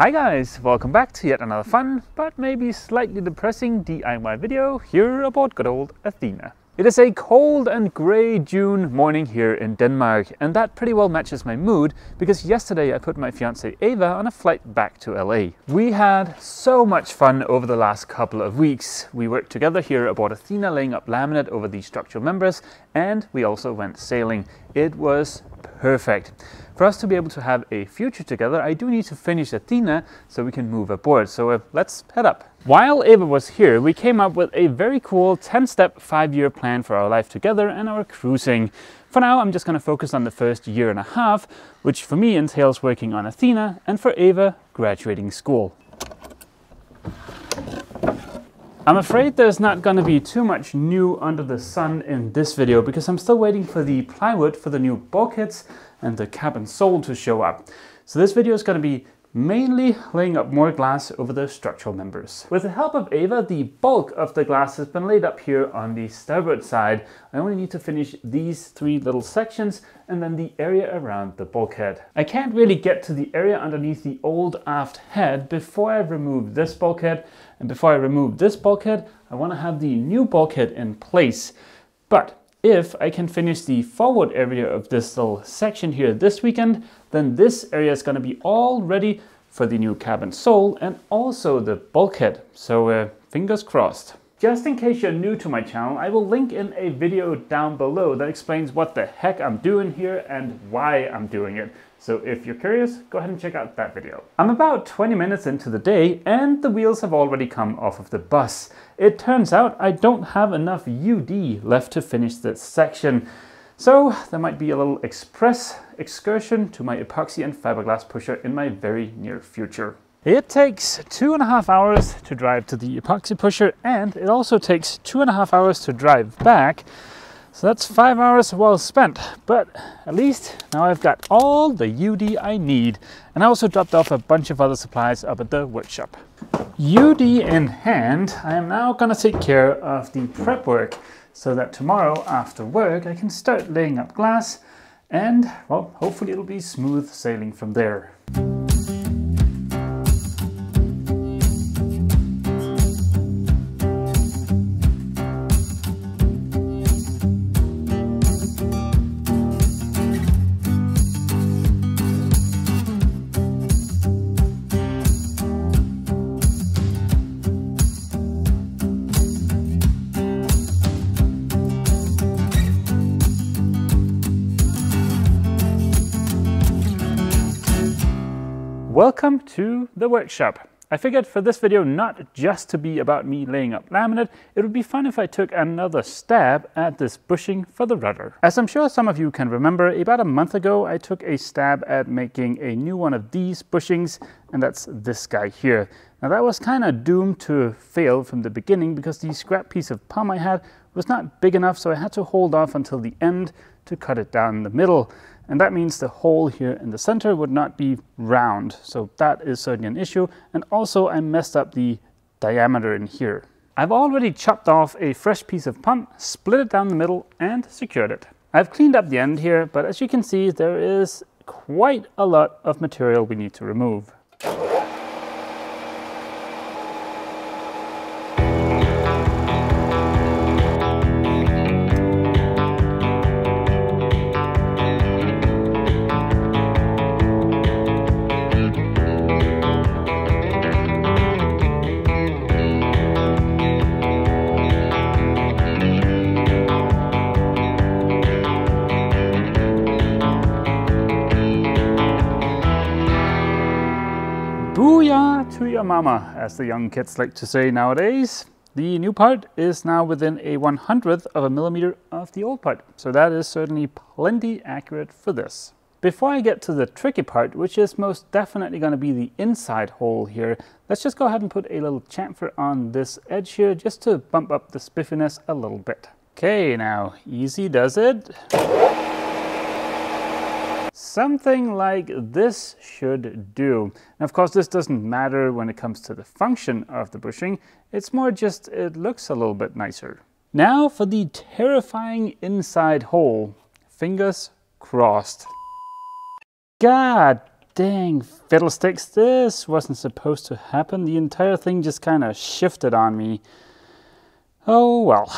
Hi guys, welcome back to yet another fun, but maybe slightly depressing DIY video here about good old Athena. It is a cold and grey June morning here in Denmark, and that pretty well matches my mood because yesterday I put my fiancée Ava on a flight back to LA. We had so much fun over the last couple of weeks. We worked together here aboard Athena laying up laminate over the structural members, and we also went sailing. It was perfect. For us to be able to have a future together, I do need to finish Athena so we can move aboard. So uh, let's head up. While Ava was here, we came up with a very cool 10-step, 5-year plan for our life together and our cruising. For now, I'm just going to focus on the first year and a half, which for me entails working on Athena, and for Ava, graduating school. I'm afraid there's not going to be too much new under the sun in this video because I'm still waiting for the plywood for the new bulkheads and the cabin sole to show up. So this video is going to be mainly laying up more glass over the structural members. With the help of Ava, the bulk of the glass has been laid up here on the starboard side. I only need to finish these three little sections and then the area around the bulkhead. I can't really get to the area underneath the old aft head before I remove this bulkhead. And before I remove this bulkhead, I want to have the new bulkhead in place. But if I can finish the forward area of this little section here this weekend, then this area is going to be all ready for the new cabin sole and also the bulkhead. So uh, fingers crossed. Just in case you're new to my channel, I will link in a video down below that explains what the heck I'm doing here and why I'm doing it. So if you're curious, go ahead and check out that video. I'm about 20 minutes into the day and the wheels have already come off of the bus. It turns out I don't have enough UD left to finish this section. So there might be a little express excursion to my epoxy and fiberglass pusher in my very near future. It takes two and a half hours to drive to the epoxy pusher and it also takes two and a half hours to drive back. So that's five hours well spent, but at least now I've got all the UD I need. And I also dropped off a bunch of other supplies up at the workshop. UD in hand, I am now gonna take care of the prep work so that tomorrow after work I can start laying up glass and well, hopefully it'll be smooth sailing from there. Welcome to the workshop. I figured for this video not just to be about me laying up laminate, it would be fun if I took another stab at this bushing for the rudder. As I'm sure some of you can remember, about a month ago I took a stab at making a new one of these bushings, and that's this guy here. Now that was kind of doomed to fail from the beginning because the scrap piece of palm I had was not big enough, so I had to hold off until the end to cut it down the middle. And that means the hole here in the center would not be round. So that is certainly an issue. And also I messed up the diameter in here. I've already chopped off a fresh piece of pump, split it down the middle and secured it. I've cleaned up the end here, but as you can see, there is quite a lot of material we need to remove. Your mama, as the young kids like to say nowadays. The new part is now within a 100th of a millimeter of the old part, so that is certainly plenty accurate for this. Before I get to the tricky part, which is most definitely going to be the inside hole here, let's just go ahead and put a little chamfer on this edge here just to bump up the spiffiness a little bit. Okay, now easy does it. Something like this should do. And of course, this doesn't matter when it comes to the function of the bushing. It's more just it looks a little bit nicer. Now for the terrifying inside hole. Fingers crossed. God Dang, fiddlesticks, this wasn't supposed to happen. The entire thing just kind of shifted on me. Oh well.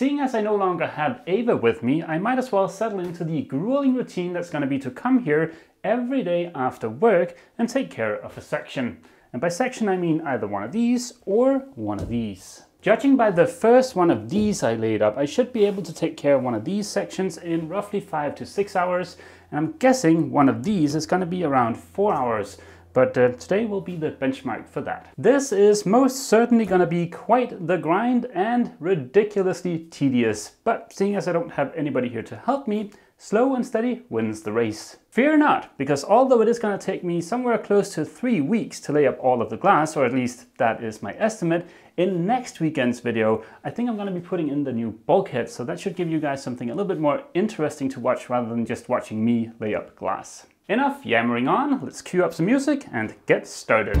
Seeing as I no longer have Ava with me, I might as well settle into the grueling routine that's going to be to come here every day after work and take care of a section. And by section I mean either one of these or one of these. Judging by the first one of these I laid up, I should be able to take care of one of these sections in roughly 5 to 6 hours, and I'm guessing one of these is going to be around 4 hours, but uh, today will be the benchmark for that. This is most certainly going to be quite the grind and ridiculously tedious, but seeing as I don't have anybody here to help me, Slow and steady wins the race. Fear not, because although it is going to take me somewhere close to three weeks to lay up all of the glass, or at least that is my estimate, in next weekend's video, I think I'm going to be putting in the new bulkhead, so that should give you guys something a little bit more interesting to watch rather than just watching me lay up glass. Enough yammering on, let's cue up some music and get started.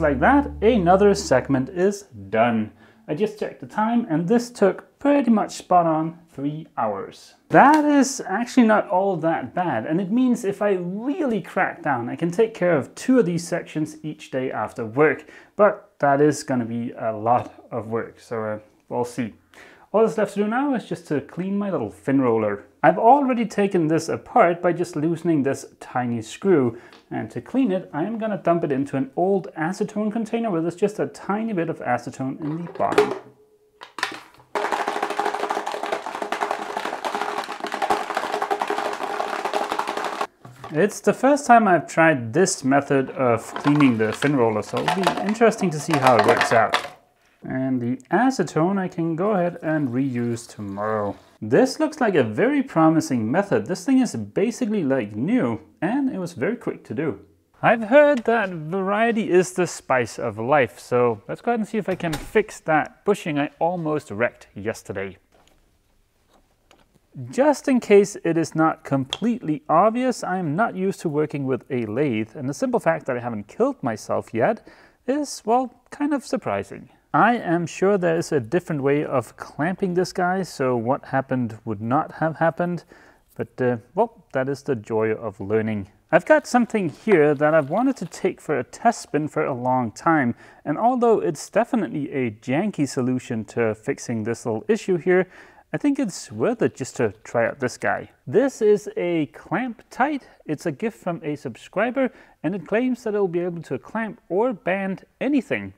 Like that, another segment is done. I just checked the time and this took pretty much spot on three hours. That is actually not all that bad and it means if I really crack down I can take care of two of these sections each day after work but that is going to be a lot of work so uh, we'll see. All that's left to do now is just to clean my little fin roller. I've already taken this apart by just loosening this tiny screw and to clean it I am going to dump it into an old acetone container where there's just a tiny bit of acetone in the bottom. It's the first time I've tried this method of cleaning the fin roller so it'll be interesting to see how it works out. And the acetone I can go ahead and reuse tomorrow. This looks like a very promising method. This thing is basically like new and it was very quick to do. I've heard that variety is the spice of life, so let's go ahead and see if I can fix that bushing I almost wrecked yesterday. Just in case it is not completely obvious, I am not used to working with a lathe, and the simple fact that I haven't killed myself yet is, well, kind of surprising. I am sure there is a different way of clamping this guy, so what happened would not have happened. But, uh, well, that is the joy of learning. I've got something here that I've wanted to take for a test spin for a long time, and although it's definitely a janky solution to fixing this little issue here, I think it's worth it just to try out this guy. This is a Clamptite. It's a gift from a subscriber, and it claims that it will be able to clamp or band anything.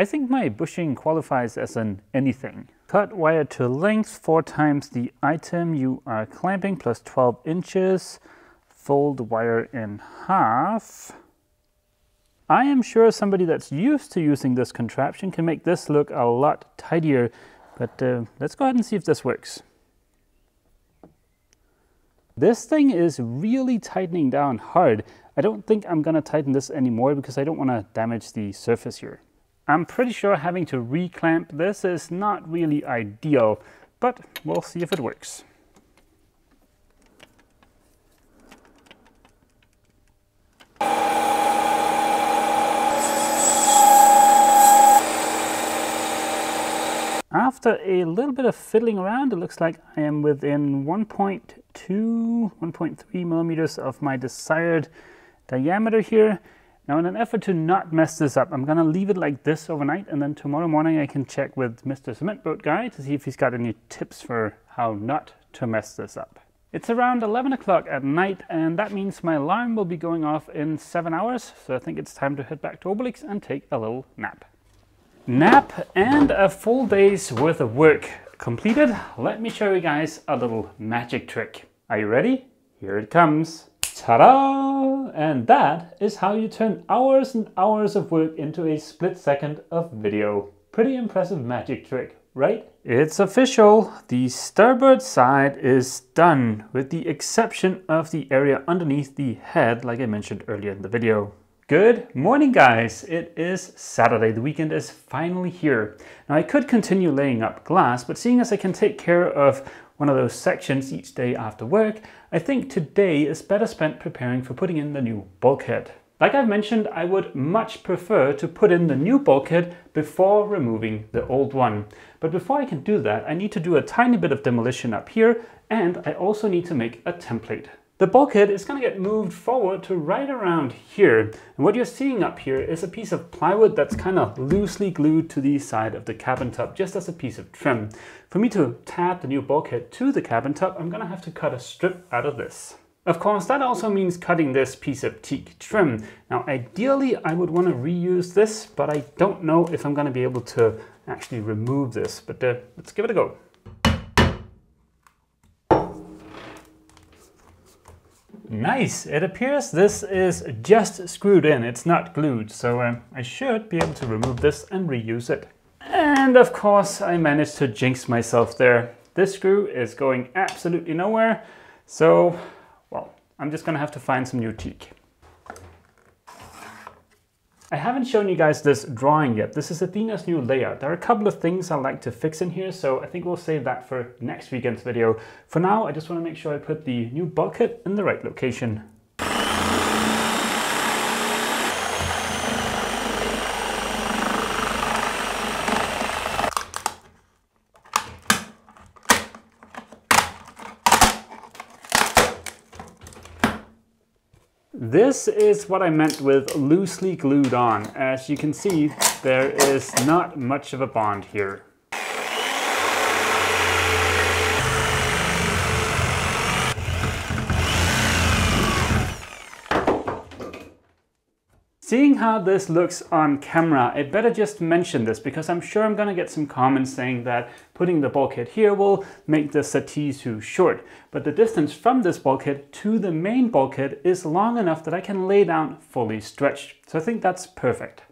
I think my bushing qualifies as an anything. Cut wire to length, four times the item you are clamping, plus 12 inches. Fold wire in half. I am sure somebody that's used to using this contraption can make this look a lot tidier, but uh, let's go ahead and see if this works. This thing is really tightening down hard. I don't think I'm gonna tighten this anymore because I don't wanna damage the surface here. I'm pretty sure having to reclamp this is not really ideal, but we'll see if it works. After a little bit of fiddling around, it looks like I am within 1.2, 1.3 millimeters of my desired diameter here. Now in an effort to not mess this up, I'm gonna leave it like this overnight and then tomorrow morning I can check with Mr. Cement Boat Guy to see if he's got any tips for how not to mess this up. It's around 11 o'clock at night and that means my alarm will be going off in seven hours. So I think it's time to head back to Obelix and take a little nap. Nap and a full day's worth of work completed. Let me show you guys a little magic trick. Are you ready? Here it comes. Ta-da! And that is how you turn hours and hours of work into a split second of video. Pretty impressive magic trick, right? It's official. The starboard side is done, with the exception of the area underneath the head, like I mentioned earlier in the video. Good morning guys! It is Saturday, the weekend is finally here. Now I could continue laying up glass, but seeing as I can take care of one of those sections each day after work, I think today is better spent preparing for putting in the new bulkhead. Like I've mentioned, I would much prefer to put in the new bulkhead before removing the old one. But before I can do that, I need to do a tiny bit of demolition up here, and I also need to make a template. The bulkhead is going to get moved forward to right around here. And what you're seeing up here is a piece of plywood that's kind of loosely glued to the side of the cabin tub, just as a piece of trim. For me to tab the new bulkhead to the cabin tub, I'm going to have to cut a strip out of this. Of course, that also means cutting this piece of teak trim. Now, ideally, I would want to reuse this, but I don't know if I'm going to be able to actually remove this. But uh, let's give it a go. Nice! It appears this is just screwed in, it's not glued, so um, I should be able to remove this and reuse it. And of course I managed to jinx myself there. This screw is going absolutely nowhere, so well, I'm just gonna have to find some new teak. I haven't shown you guys this drawing yet. This is Athena's new layout. There are a couple of things I'd like to fix in here, so I think we'll save that for next weekend's video. For now, I just want to make sure I put the new bulkhead in the right location. This is what I meant with loosely glued on. As you can see, there is not much of a bond here. Seeing how this looks on camera, I better just mention this because I'm sure I'm gonna get some comments saying that putting the bulkhead here will make the settee too short. But the distance from this bulkhead to the main bulkhead is long enough that I can lay down fully stretched. So I think that's perfect.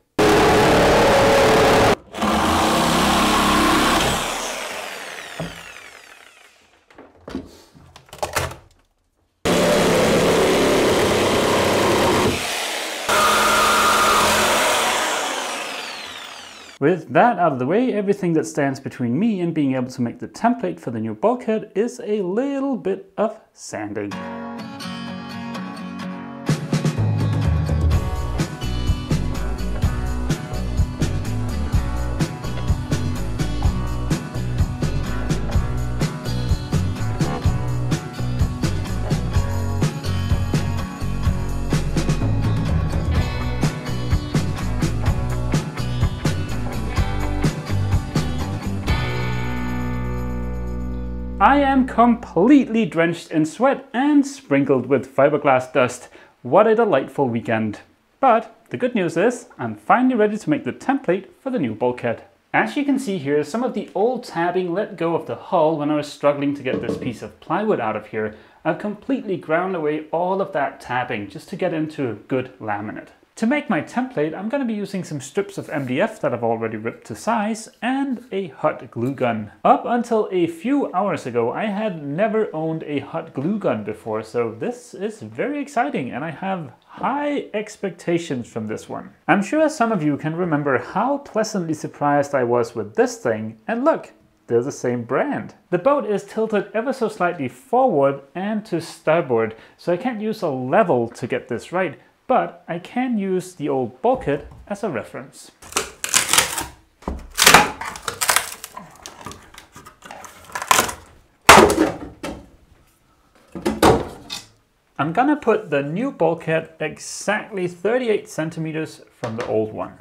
With that out of the way, everything that stands between me and being able to make the template for the new bulkhead is a little bit of sanding. Am completely drenched in sweat and sprinkled with fiberglass dust. What a delightful weekend. But the good news is I'm finally ready to make the template for the new bulkhead. As you can see here, some of the old tabbing let go of the hull when I was struggling to get this piece of plywood out of here. I've completely ground away all of that tabbing just to get into a good laminate. To make my template, I'm going to be using some strips of MDF that I've already ripped to size and a hot glue gun. Up until a few hours ago, I had never owned a hot glue gun before, so this is very exciting and I have high expectations from this one. I'm sure some of you can remember how pleasantly surprised I was with this thing, and look, they're the same brand. The boat is tilted ever so slightly forward and to starboard, so I can't use a level to get this right, but I can use the old bulkhead as a reference. I'm gonna put the new bulkhead exactly 38 centimeters from the old one.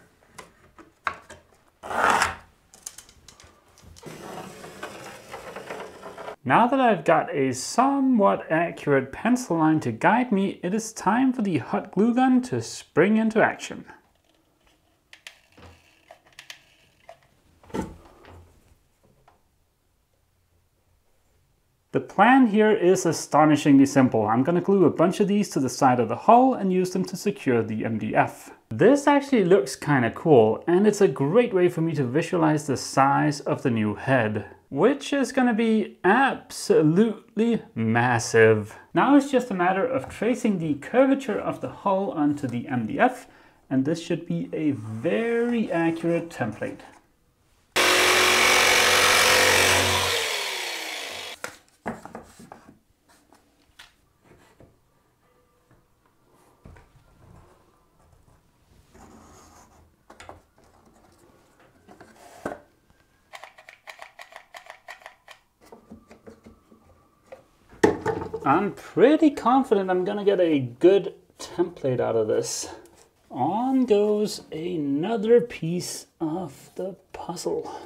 Now that I've got a somewhat accurate pencil line to guide me, it is time for the hot glue gun to spring into action. The plan here is astonishingly simple. I'm going to glue a bunch of these to the side of the hull and use them to secure the MDF. This actually looks kind of cool and it's a great way for me to visualize the size of the new head which is going to be absolutely massive. Now it's just a matter of tracing the curvature of the hull onto the MDF and this should be a very accurate template. I'm pretty confident I'm gonna get a good template out of this. On goes another piece of the puzzle.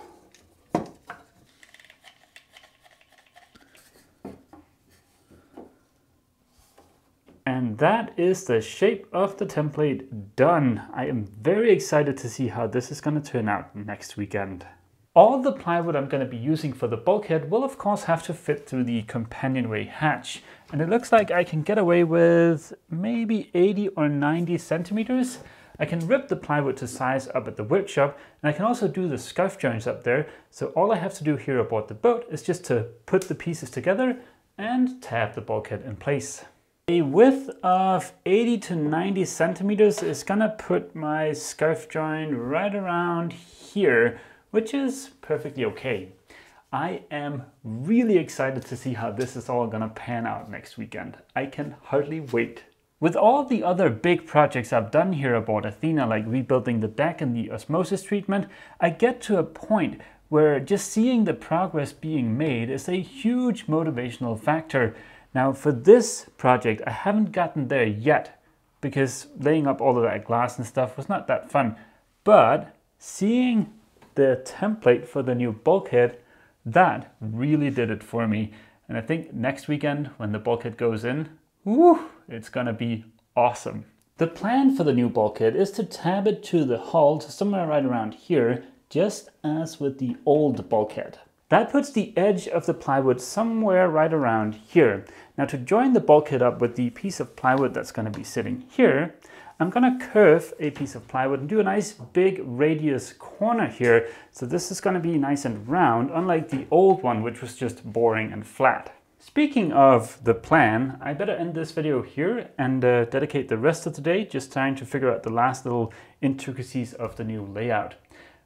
And that is the shape of the template done. I am very excited to see how this is going to turn out next weekend. All the plywood I'm going to be using for the bulkhead will of course have to fit through the companionway hatch. And it looks like I can get away with maybe 80 or 90 centimeters. I can rip the plywood to size up at the workshop and I can also do the scarf joints up there. So all I have to do here aboard the boat is just to put the pieces together and tab the bulkhead in place. A width of 80 to 90 centimeters is gonna put my scarf joint right around here which is perfectly okay. I am really excited to see how this is all gonna pan out next weekend. I can hardly wait. With all the other big projects I've done here aboard Athena, like rebuilding the deck and the osmosis treatment, I get to a point where just seeing the progress being made is a huge motivational factor. Now for this project, I haven't gotten there yet because laying up all of that glass and stuff was not that fun. But seeing the template for the new bulkhead, that really did it for me. And I think next weekend when the bulkhead goes in, it's gonna be awesome. The plan for the new bulkhead is to tab it to the hull to somewhere right around here, just as with the old bulkhead. That puts the edge of the plywood somewhere right around here. Now to join the bulkhead up with the piece of plywood that's to be sitting here, I'm gonna curve a piece of plywood and do a nice big radius corner here. So this is gonna be nice and round, unlike the old one, which was just boring and flat. Speaking of the plan, I better end this video here and uh, dedicate the rest of the day just trying to figure out the last little intricacies of the new layout.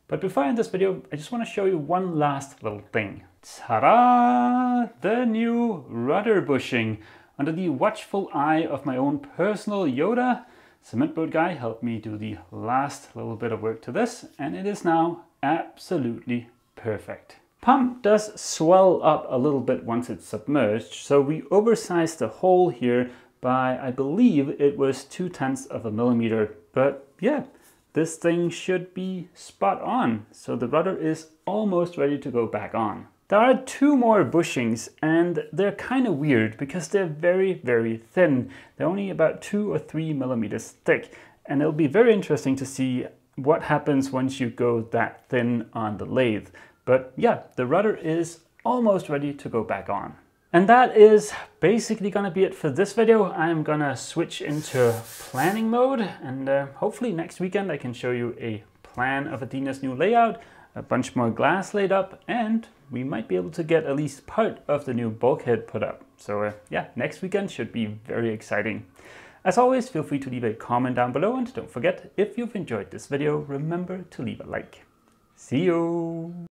But before I end this video, I just want to show you one last little thing. Ta-da! The new rudder bushing. Under the watchful eye of my own personal Yoda, Cement boat guy helped me do the last little bit of work to this and it is now absolutely perfect. Pump does swell up a little bit once it's submerged, so we oversized the hole here by, I believe it was two tenths of a millimeter, but yeah, this thing should be spot on. So the rudder is almost ready to go back on. There are two more bushings and they're kind of weird because they're very, very thin. They're only about two or three millimeters thick. And it'll be very interesting to see what happens once you go that thin on the lathe. But yeah, the rudder is almost ready to go back on. And that is basically gonna be it for this video. I'm gonna switch into planning mode and uh, hopefully next weekend I can show you a plan of Athena's new layout, a bunch more glass laid up, and we might be able to get at least part of the new bulkhead put up. So uh, yeah, next weekend should be very exciting. As always, feel free to leave a comment down below and don't forget, if you've enjoyed this video, remember to leave a like. See you!